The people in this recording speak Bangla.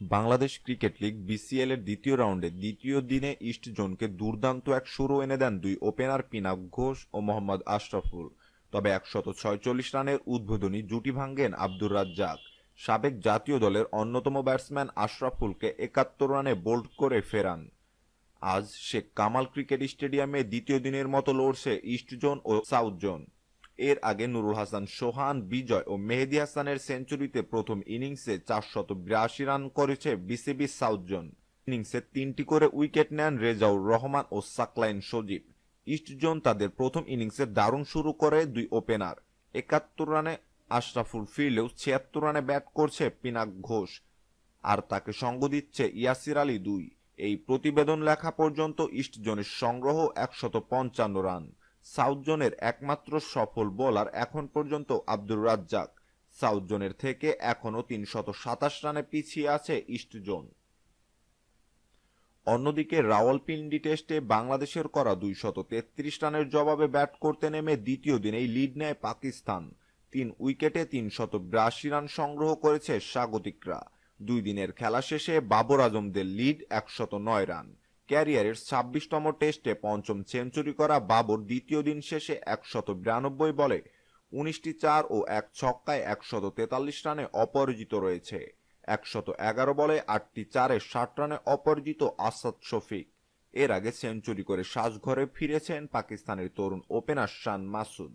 বাংলাদেশ ক্রিকেট লিগ বিসিএল এর দ্বিতীয় রাউন্ডে দ্বিতীয় দিনে ইস্ট জোনকে দুর্দান্ত এক শুরু এনে দেন দুই ওপেনার পিনাক ঘোষ ও মোহাম্মদ আশরাফুল। তবে একশত ছয়চল্লিশ রানের উদ্বোধনী জুটি ভাঙ্গেন আব্দুর রাজ্জাক। সাবেক জাতীয় দলের অন্যতম ব্যাটসম্যান আশরাফুলকে একাত্তর রানে বোল্ড করে ফেরান। আজ শেখ কামাল ক্রিকেট স্টেডিয়ামে দ্বিতীয় দিনের মতো লড়ছে ইস্ট জোন ও সাউথ জোন। এর আগে নুরুল হাসান সোহান, বিজয় ও মেহেদি হাসানের সেঞ্চুরিতে প্রথম ইনিংসে চারশত বিরাশি রান করেছে বিসিবি সাউথ জোন। ইনিংসে তিনটি করে উইকেট নেন রেজাউর রহমান ও সাকলাইন সজীব। ইস্ট জোন তাদের প্রথম ইনিংসে দারুণ শুরু করে দুই ওপেনার। একাত্তর রানে আশরাফুল ফিরলেও ছিয়াত্তর রানে ব্যাট করছে পিনাক ঘোষ। আর তাকে সঙ্গ দিচ্ছে ইয়াসির আলী দুই। এই প্রতিবেদন লেখা পর্যন্ত ইস্ট জোনের সংগ্রহ একশত পঞ্চান্ন রান। সাউথ জোনের একমাত্র সফল বোলার এখন পর্যন্ত আব্দুর রাজ্জাক। সাউথ জোনের থেকে এখনও তিনশত সাতাশ রানে পিছিয়ে আছে ইস্ট জোন। অন্যদিকে রাওয়ালপিন্ডি টেস্টে বাংলাদেশের করা দুইশত তেত্রিশ রানের জবাবে ব্যাট করতে নেমে দ্বিতীয় দিনেই লিড নেয় পাকিস্তান। তিন উইকেটে তিনশত বিরাশি রান সংগ্রহ করেছে স্বাগতিকরা। দুই দিনের খেলা শেষে বাবর আজমদের লিড একশত নয় রান। ক্যারিয়ারের ছাব্বিশতম টেস্টে পঞ্চম সেঞ্চুরি করা বাবর দ্বিতীয় দিন শেষে একশত বিরানব্বই বলে উনিশটি চার ও এক ছক্কায় একশত তেতাল্লিশ রানে অপরাজিত রয়েছে। একশত এগারো বলে আটটি চারে ষাট রানে অপরাজিত আসাদ শফিক। এর আগে সেঞ্চুরি করে সাজঘরে ফিরেছেন পাকিস্তানের তরুণ ওপেনার শান মাসুদ।